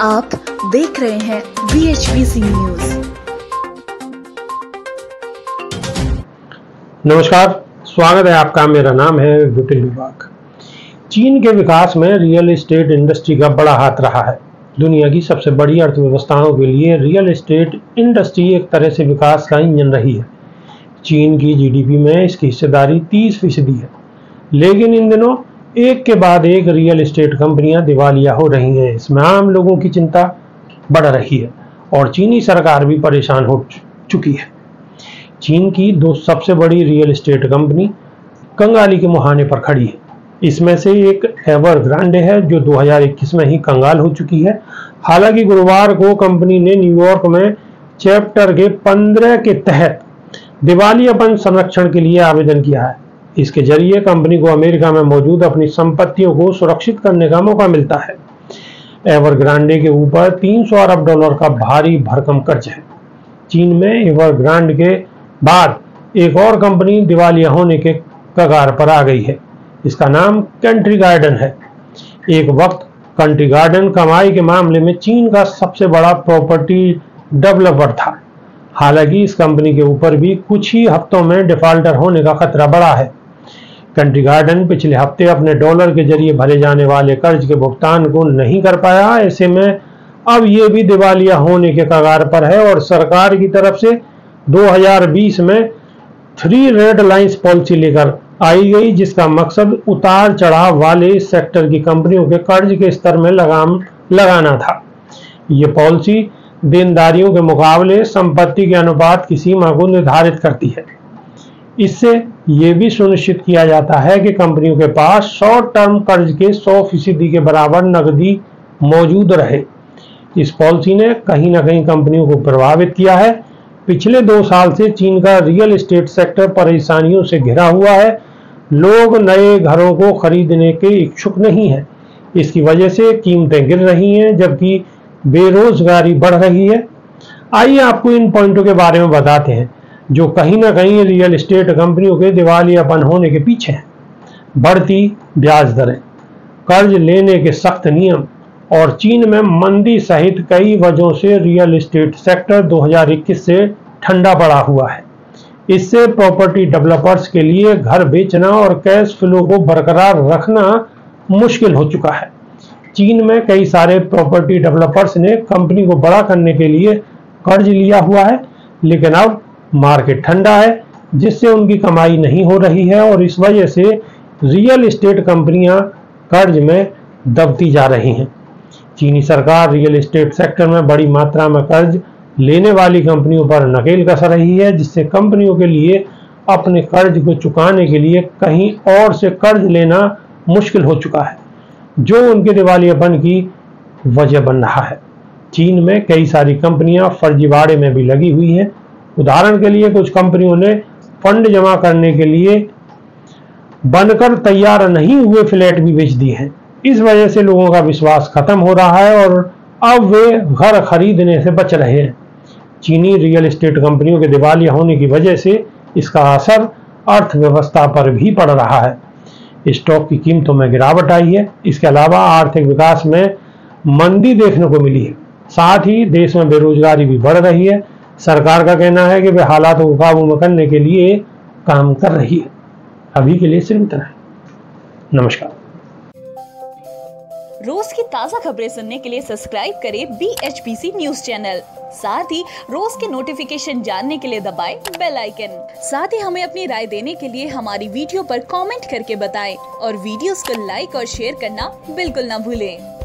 आप देख रहे हैं बी एच न्यूज़ नमस्कार, स्वागत है आपका। मेरा नाम है विपिन विभाग। चीन के विकास में रियल एस्टेट इंडस्ट्री का बड़ा हाथ रहा है। दुनिया की सबसे बड़ी अर्थव्यवस्थाओं के लिए रियल एस्टेट इंडस्ट्री एक तरह से विकास का इंजन रही है। चीन की जीडीपी में इसकी हिस्सेदारी 30 फ़ीसदी है। लेकिन इन दिनों एक के बाद एक रियल इस्टेट कंपनियाँ दिवालिया हो रही हैं। इसमें आम लोगों की चिंता बढ़ रही है और चीनी सरकार भी परेशान हो चुकी है। चीन की दो सबसे बड़ी रियल एस्टेट कंपनी कंगाली के मुहाने पर खड़ी है। इसमें से एक एवर ग्रांडे है, जो 2021 में ही कंगाल हो चुकी है। हालाँकि गुरुवार को कंपनी ने न्यूयॉर्क में चैप्टर के 15 के तहत दिवालियापन संरक्षण के लिए आवेदन किया है। इसके ज़रिए कंपनी को अमेरिका में मौजूद अपनी संपत्तियों को सुरक्षित करने का मौका मिलता है। एवरग्रांडे के ऊपर 300 अरब डॉलर का भारी भरकम कर्ज है। चीन में एवरग्रांड के बाद एक और कंपनी दिवालिया होने के कगार पर आ गई है। इसका नाम कंट्री गार्डन है। एक वक्त कंट्री गार्डन कमाई के मामले में चीन का सबसे बड़ा प्रॉपर्टी डेवलपर था। हालाँकि इस कंपनी के ऊपर भी कुछ ही हफ्तों में डिफॉल्टर होने का खतरा बढ़ा है। कंट्री गार्डन पिछले हफ़्ते अपने डॉलर के ज़रिए भरे जाने वाले कर्ज के भुगतान को नहीं कर पाया। ऐसे में अब ये भी दिवालिया होने के कगार पर है और सरकार की तरफ़ से 2020 में थ्री रेड लाइंस पॉलिसी लेकर आई गई, जिसका मकसद उतार चढ़ाव वाले सेक्टर की कंपनियों के कर्ज के स्तर में लगाम लगाना था। ये पॉलिसी देनदारियों के मुकाबले संपत्ति के अनुपात की सीमा को निर्धारित करती है। इससे ये भी सुनिश्चित किया जाता है कि कंपनियों के पास शॉर्ट टर्म कर्ज के 100 फ़ीसदी के बराबर नकदी मौजूद रहे। इस पॉलिसी ने कहीं ना कहीं कंपनियों को प्रभावित किया है। पिछले दो साल से चीन का रियल एस्टेट सेक्टर परेशानियों से घिरा हुआ है। लोग नए घरों को खरीदने के इच्छुक नहीं है। इसकी वजह से कीमतें गिर रही हैं, जबकि बेरोजगारी बढ़ रही है। आइए आपको इन पॉइंटों के बारे में बताते हैं। जो कहीं ना कहीं रियल इस्टेट कंपनियों के दिवालियापन होने के पीछे हैं। बढ़ती ब्याज दरें, कर्ज लेने के सख्त नियम, और चीन में मंदी सहित कई वजहों से रियल इस्टेट सेक्टर 2021 से ठंडा पड़ा हुआ है। इससे प्रॉपर्टी डेवलपर्स के लिए घर बेचना और कैश फ्लो को बरकरार रखना मुश्किल हो चुका है। चीन में कई सारे प्रॉपर्टी डेवलपर्स ने कंपनी को बड़ा करने के लिए कर्ज लिया हुआ है, लेकिन अब मार्केट ठंडा है, जिससे उनकी कमाई नहीं हो रही है और इस वजह से रियल इस्टेट कंपनियाँ कर्ज में दबती जा रही हैं। चीनी सरकार रियल इस्टेट सेक्टर में बड़ी मात्रा में कर्ज लेने वाली कंपनियों पर नकेल कस रही है, जिससे कंपनियों के लिए अपने कर्ज को चुकाने के लिए कहीं और से कर्ज लेना मुश्किल हो चुका है, जो उनके दिवालियापन की वजह बन रहा है। चीन में कई सारी कंपनियाँ फर्जीवाड़े में भी लगी हुई हैं उदाहरण के लिए कुछ कंपनियों ने फंड जमा करने के लिए बनकर तैयार नहीं हुए फ्लैट भी बेच दिए हैं। इस वजह से लोगों का विश्वास खत्म हो रहा है और अब वे घर खरीदने से बच रहे हैं। चीनी रियल एस्टेट कंपनियों के दिवालिया होने की वजह से इसका असर अर्थव्यवस्था पर भी पड़ रहा है। स्टॉक की कीमतों में गिरावट आई है। इसके अलावा आर्थिक विकास में मंदी देखने को मिली है। साथ ही देश में बेरोजगारी भी बढ़ रही है। सरकार का कहना है कि वे हालात को काबू में करने के लिए काम कर रही है। अभी के लिए सिर्फ़ इतना है। नमस्कार। रोज की ताज़ा खबरें सुनने के लिए सब्सक्राइब करें B H P C news channel. साथ ही रोज के नोटिफिकेशन जानने के लिए दबाएँ बेल आइकन साथ ही हमें अपनी राय देने के लिए हमारी वीडियो पर कमेंट करके बताएँ और वीडियोस को लाइक और शेयर करना बिल्कुल ना भूलें।